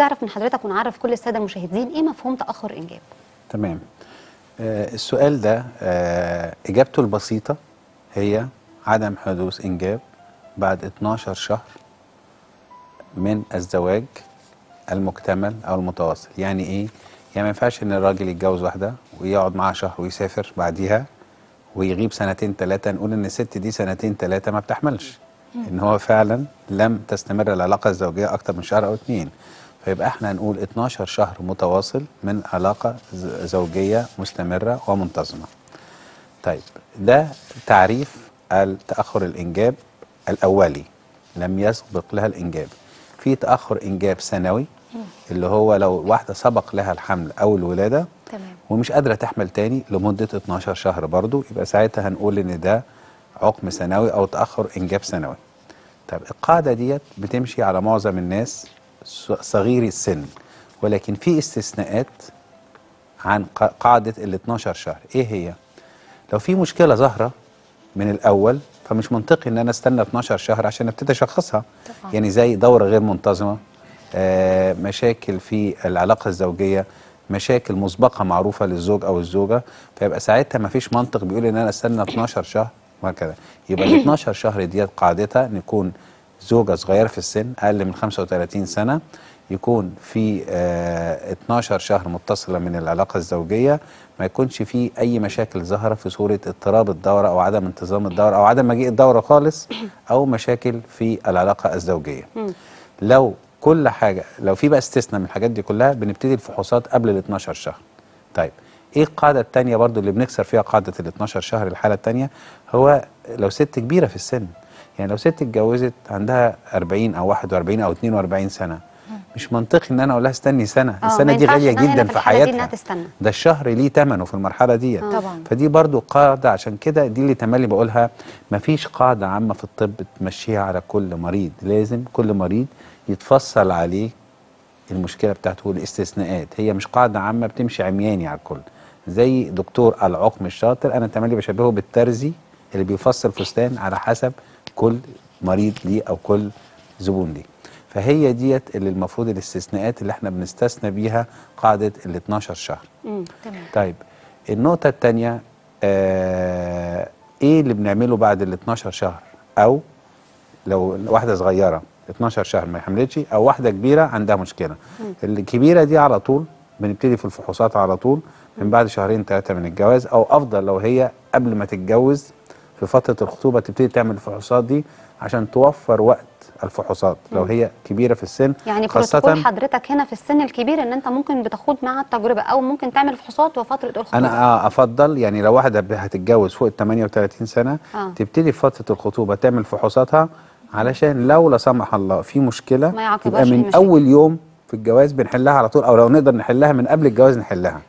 عايز أعرف من حضرتك ونعرف كل السادة المشاهدين إيه مفهوم تأخر إنجاب. تمام. آه السؤال ده آه إجابته البسيطة هي عدم حدوث إنجاب بعد 12 شهر من الزواج المكتمل أو المتواصل. يعني إيه؟ يعني ما ينفعش إن الراجل يتجوز واحدة ويقعد معاها شهر ويسافر بعديها ويغيب سنتين ثلاثة نقول إن الست دي سنتين ثلاثة ما بتحملش. إن هو فعلا لم تستمر العلاقة الزوجية أكتر من شهر أو اتنين. فيبقى إحنا هنقول 12 شهر متواصل من علاقة ز- زوجية مستمرة ومنتظمة. طيب ده تعريف التأخر الإنجاب الأولي. لم يسبق لها الإنجاب. في تأخر إنجاب سنوي اللي هو لو واحدة سبق لها الحمل أو الولادة تمام. ومش قادرة تحمل تاني لمدة 12 شهر برضو يبقى ساعتها هنقول إن ده عقم سنوي أو تأخر إنجاب سنوي. طيب القاعدة ديت بتمشي على معظم الناس ص- صغيري السن ولكن في استثناءات عن ق- قاعدة ال 12 شهر. إيه هي؟ لو في مشكلة ظاهرة من الأول فمش منطقي إن أنا أستنى 12 شهر عشان أبتدي أشخصها. طبعاً. يعني زي دورة غير منتظمة آه مشاكل في العلاقة الزوجية مشاكل مسبقة معروفة للزوج أو الزوجة فيبقى ساعتها ما فيش منطق بيقول إن أنا أستنى 12 شهر وهكذا. يبقى ال 12 شهر ديت قاعدتها ان يكون زوجة صغيرة في السن أقل من 35 سنة يكون في آه 12 شهر متصلة من العلاقة الزوجية ما يكونش في أي مشاكل ظاهرة في صورة اضطراب الدورة أو عدم انتظام الدورة أو عدم مجيء الدورة خالص أو مشاكل في العلاقة الزوجية. لو كل حاجة لو في بقى استثناء من الحاجات دي كلها بنبتدي الفحوصات قبل ال 12 شهر. طيب إيه القاعدة الثانية برضو اللي بنكسر فيها قاعدة ال 12 شهر الحالة الثانية هو لو ست كبيرة في السن يعني لو ست اتجوزت عندها 40 أو 41 أو 42 سنة مش منطقي إن أنا أقول لها استني سنة آه، السنة دي غالية جدا في في دي حياتها. ده الشهر ليه ثمنه في المرحلة ديت. طبعاً. فدي برضو قاعدة عشان كده دي اللي تملي بقولها مفيش قاعدة عامة في الطب تمشيها على كل مريض. لازم كل مريض يتفصل عليه المشكلة بتاعته والاستثناءات. هي مش قاعدة عامة بتمشي عمياني على الكل. زي دكتور العقم الشاطر أنا تملي بشبهه بالترزي اللي بيفصل فستان على حسب كل مريض ليه أو كل زبون ليه. فهي ديت اللي المفروض الاستثناءات اللي إحنا بنستثنى بيها قاعدة ال 12 شهر. مم. تمام. طيب النقطة التانية آه إيه اللي بنعمله بعد ال 12 شهر؟ أو لو واحدة صغيرة 12 شهر ما حملتش أو واحدة كبيرة عندها مشكلة. الكبيرة دي على طول بنبتدي في الفحوصات على طول من بعد شهرين ثلاثة من الجواز أو أفضل لو هي قبل ما تتجوز في فترة الخطوبة تبتدي تعمل الفحوصات دي عشان توفر وقت الفحوصات لو هي كبيرة في السن يعني بروتوكول حضرتك هنا في السن الكبير إن أنت ممكن بتخوض معاها التجربة أو ممكن تعمل فحوصات وفترة الخطوبة أنا آه أفضل يعني لو واحدة هتتجوز فوق ال 38 سنة آه. تبتدي في فترة الخطوبة تعمل فحوصاتها علشان لو لا سمح الله في مشكلة ما يبقى من. أول يوم في الجواز بنحلها على طول أو لو نقدر نحلها من قبل الجواز نحلها تمام